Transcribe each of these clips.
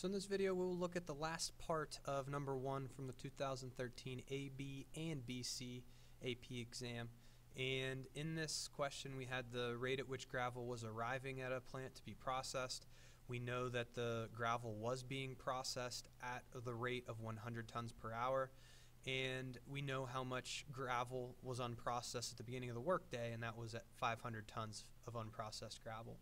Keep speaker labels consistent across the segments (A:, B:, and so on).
A: So in this video we'll look at the last part of number one from the 2013 AB and BC AP exam. And in this question we had the rate at which gravel was arriving at a plant to be processed. We know that the gravel was being processed at the rate of 100 tons per hour. And we know how much gravel was unprocessed at the beginning of the workday, and that was at 500 tons of unprocessed gravel.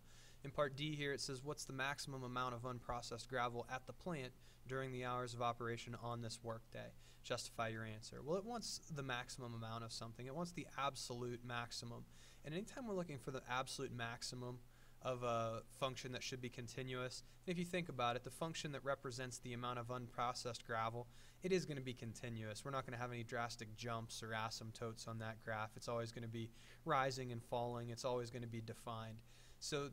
A: In part D here, it says what's the maximum amount of unprocessed gravel at the plant during the hours of operation on this workday? Justify your answer. Well, it wants the maximum amount of something. It wants the absolute maximum. And anytime we're looking for the absolute maximum of a function that should be continuous, and if you think about it, the function that represents the amount of unprocessed gravel, it is going to be continuous. We're not going to have any drastic jumps or asymptotes on that graph. It's always going to be rising and falling. It's always going to be defined. So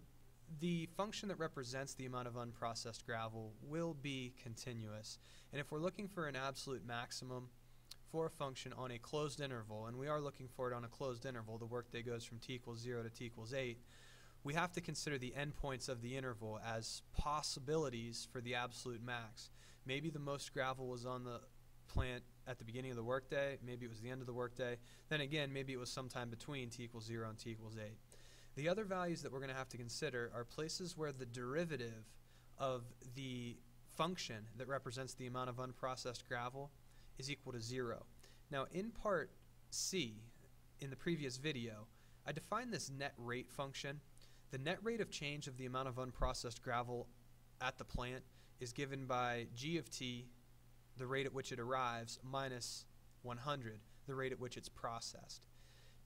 A: the function that represents the amount of unprocessed gravel will be continuous. And if we're looking for an absolute maximum for a function on a closed interval, and we are looking for it on a closed interval, the workday goes from t equals 0 to t equals 8, we have to consider the endpoints of the interval as possibilities for the absolute max. Maybe the most gravel was on the plant at the beginning of the workday, maybe it was the end of the workday, then again, maybe it was sometime between t equals 0 and t equals 8. The other values that we're going to have to consider are places where the derivative of the function that represents the amount of unprocessed gravel is equal to zero. Now in part C, in the previous video, I defined this net rate function. The net rate of change of the amount of unprocessed gravel at the plant is given by g of t, the rate at which it arrives, minus 100, the rate at which it's processed.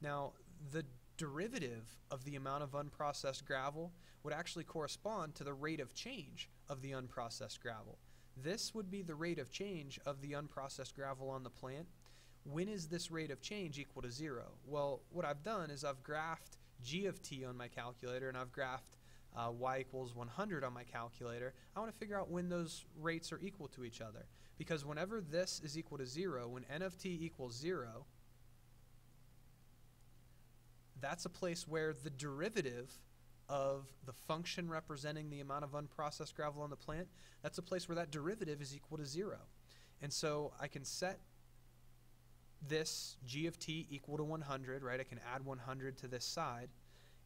A: Now, the derivative of the amount of unprocessed gravel would actually correspond to the rate of change of the unprocessed gravel. This would be the rate of change of the unprocessed gravel on the plant. When is this rate of change equal to zero? Well, what I've done is I've graphed g of t on my calculator and I've graphed uh, y equals 100 on my calculator. I want to figure out when those rates are equal to each other. Because whenever this is equal to zero, when n of t equals zero, that's a place where the derivative of the function representing the amount of unprocessed gravel on the plant, that's a place where that derivative is equal to zero. And so I can set this g of t equal to 100, right? I can add 100 to this side.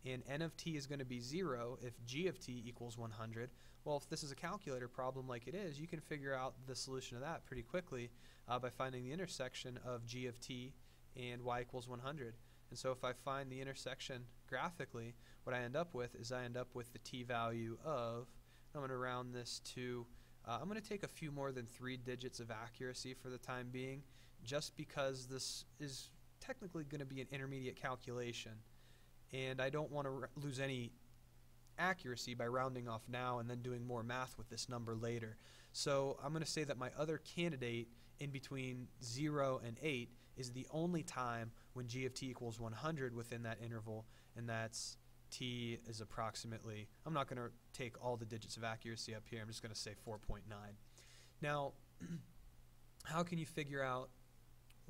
A: And n of t is going to be 0 if g of t equals 100. Well, if this is a calculator problem like it is, you can figure out the solution to that pretty quickly uh, by finding the intersection of g of t and y equals 100. And so if I find the intersection graphically, what I end up with is I end up with the t-value of, I'm going to round this to, uh, I'm going to take a few more than three digits of accuracy for the time being, just because this is technically going to be an intermediate calculation. And I don't want to lose any accuracy by rounding off now and then doing more math with this number later. So I'm going to say that my other candidate in between 0 and 8 is the only time when g of t equals 100 within that interval, and that's t is approximately, I'm not going to take all the digits of accuracy up here, I'm just going to say 4.9. Now, how can you figure out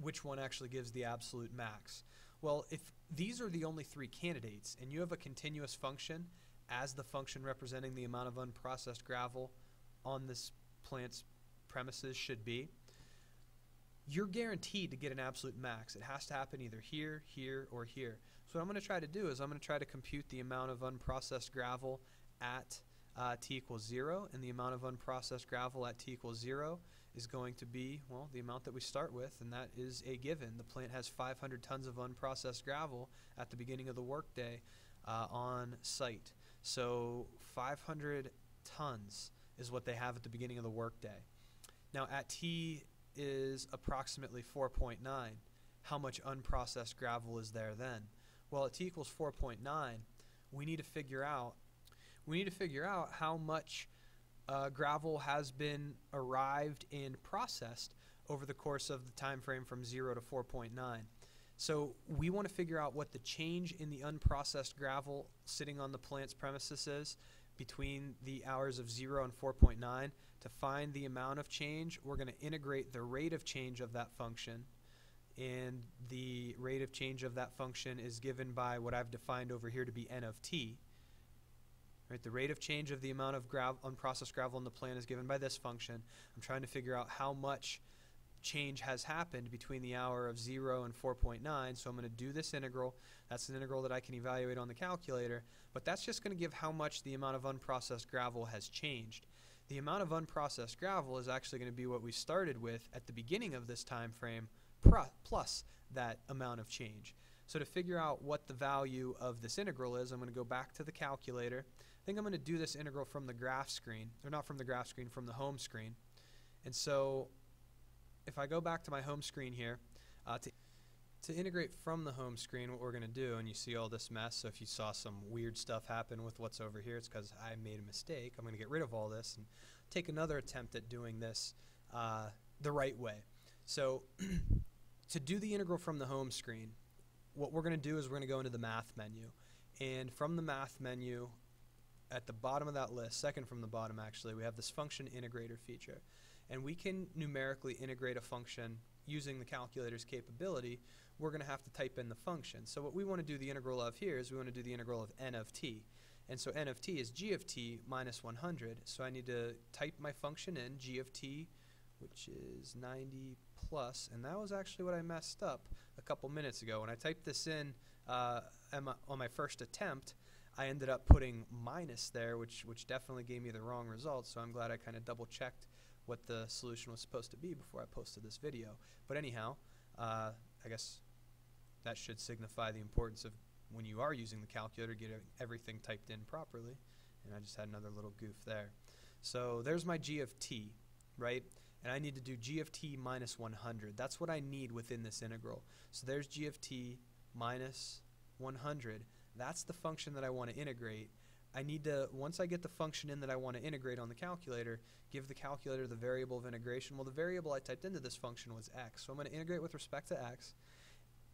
A: which one actually gives the absolute max? Well, if these are the only three candidates, and you have a continuous function as the function representing the amount of unprocessed gravel on this plant's premises should be, you're guaranteed to get an absolute max. It has to happen either here, here, or here. So what I'm going to try to do is I'm going to try to compute the amount of unprocessed gravel at uh, t equals 0, and the amount of unprocessed gravel at t equals 0 is going to be, well, the amount that we start with, and that is a given. The plant has 500 tons of unprocessed gravel at the beginning of the workday uh, on site. So 500 tons is what they have at the beginning of the workday. Now at t is approximately 4.9. How much unprocessed gravel is there then? Well, at t equals 4.9, we need to figure out we need to figure out how much uh, gravel has been arrived and processed over the course of the time frame from 0 to 4.9. So we want to figure out what the change in the unprocessed gravel sitting on the plant's premises is between the hours of 0 and 4.9 to find the amount of change, we're going to integrate the rate of change of that function. And the rate of change of that function is given by what I've defined over here to be n of t. Right, the rate of change of the amount of grav- unprocessed gravel in the plant is given by this function. I'm trying to figure out how much change has happened between the hour of 0 and 4.9. So I'm going to do this integral. That's an integral that I can evaluate on the calculator. But that's just going to give how much the amount of unprocessed gravel has changed. The amount of unprocessed gravel is actually going to be what we started with at the beginning of this time frame plus that amount of change. So to figure out what the value of this integral is, I'm going to go back to the calculator. I think I'm going to do this integral from the graph screen, or not from the graph screen, from the home screen. And so if I go back to my home screen here, uh, to, to integrate from the home screen, what we're going to do, and you see all this mess, so if you saw some weird stuff happen with what's over here, it's because I made a mistake. I'm going to get rid of all this and take another attempt at doing this uh, the right way. So to do the integral from the home screen, what we're going to do is we're going to go into the math menu. And from the math menu, at the bottom of that list, second from the bottom actually, we have this function integrator feature. And we can numerically integrate a function using the calculator's capability. We're going to have to type in the function. So what we want to do the integral of here is we want to do the integral of n of t. And so n of t is g of t minus 100. So I need to type my function in, g of t, which is 90 plus, and that was actually what I messed up a couple minutes ago. When I typed this in uh, on my first attempt, I ended up putting minus there, which, which definitely gave me the wrong result, so I'm glad I kind of double checked what the solution was supposed to be before I posted this video. But anyhow, uh, I guess that should signify the importance of when you are using the calculator, get everything typed in properly. And I just had another little goof there. So there's my g of t, right? And I need to do g of t minus 100. That's what I need within this integral. So there's g of t minus 100. That's the function that I want to integrate. I need to, once I get the function in that I want to integrate on the calculator, give the calculator the variable of integration. Well, the variable I typed into this function was x. So I'm going to integrate with respect to x,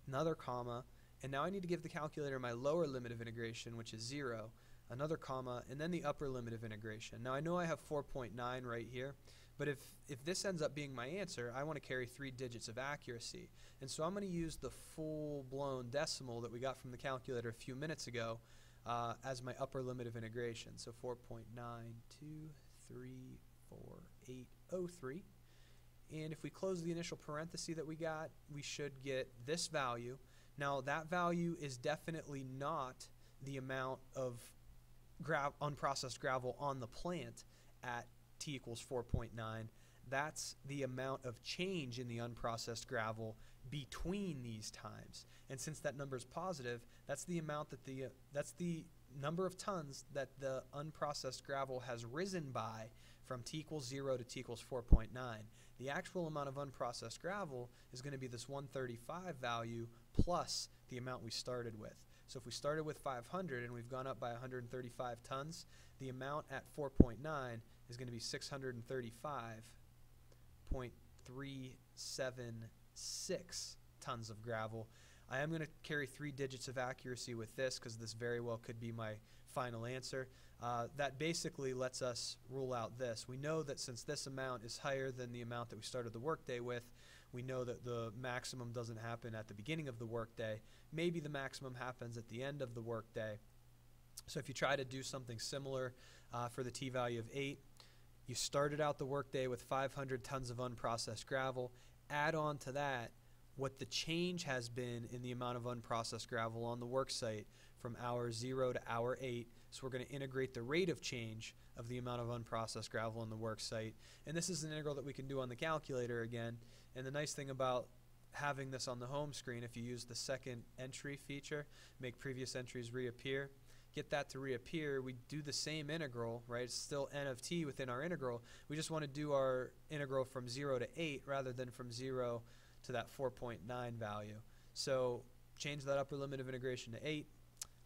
A: another comma, and now I need to give the calculator my lower limit of integration, which is 0, another comma, and then the upper limit of integration. Now I know I have 4.9 right here, but if, if this ends up being my answer, I want to carry three digits of accuracy. And so I'm going to use the full-blown decimal that we got from the calculator a few minutes ago uh, as my upper limit of integration. So 4.9234803. And if we close the initial parenthesis that we got, we should get this value. Now that value is definitely not the amount of gra unprocessed gravel on the plant at t equals 4.9. That's the amount of change in the unprocessed gravel between these times. And since that number is positive, that's the amount that the uh, that's the number of tons that the unprocessed gravel has risen by from t equals 0 to t equals 4.9. The actual amount of unprocessed gravel is going to be this 135 value plus the amount we started with. So if we started with 500 and we've gone up by 135 tons, the amount at 4.9 is going to be 635.376 tons of gravel. I am going to carry three digits of accuracy with this because this very well could be my final answer. Uh, that basically lets us rule out this. We know that since this amount is higher than the amount that we started the workday with, we know that the maximum doesn't happen at the beginning of the workday. Maybe the maximum happens at the end of the workday. So if you try to do something similar uh, for the t-value of 8, you started out the workday with 500 tons of unprocessed gravel. Add on to that what the change has been in the amount of unprocessed gravel on the work site from hour 0 to hour 8. So we're going to integrate the rate of change of the amount of unprocessed gravel on the work site. And this is an integral that we can do on the calculator again. And the nice thing about having this on the home screen, if you use the second entry feature, make previous entries reappear, get that to reappear, we do the same integral, right? It's still n of t within our integral. We just want to do our integral from 0 to 8 rather than from 0 to that 4.9 value. So change that upper limit of integration to 8.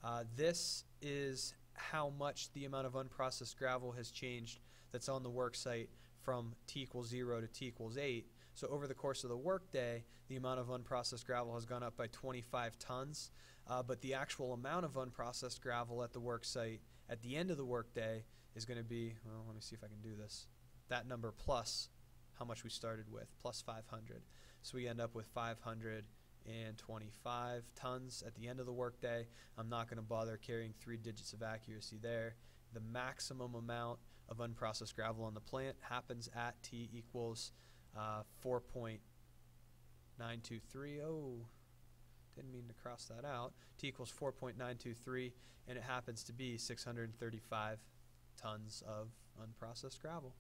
A: Uh, this is how much the amount of unprocessed gravel has changed that's on the work site from t equals 0 to t equals 8. So over the course of the workday, the amount of unprocessed gravel has gone up by 25 tons, uh, but the actual amount of unprocessed gravel at the work site at the end of the workday is going to be, well, let me see if I can do this, that number plus how much we started with, plus 500. So we end up with 525 tons at the end of the workday. I'm not going to bother carrying three digits of accuracy there. the maximum amount of unprocessed gravel on the plant happens at T equals uh, 4.923. Didn't mean to cross that out. T equals 4.923, and it happens to be 635 tons of unprocessed gravel.